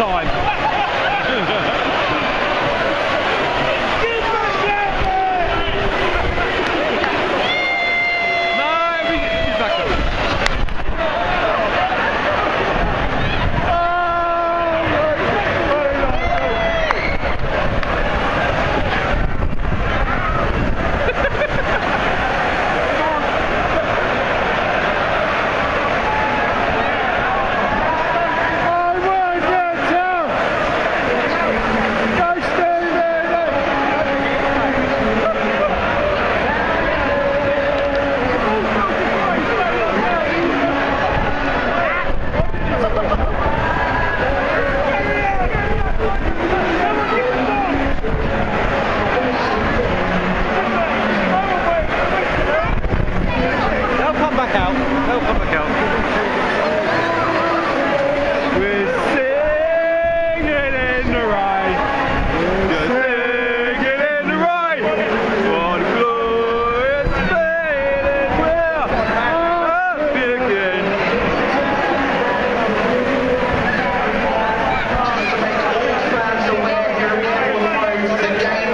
time. the game.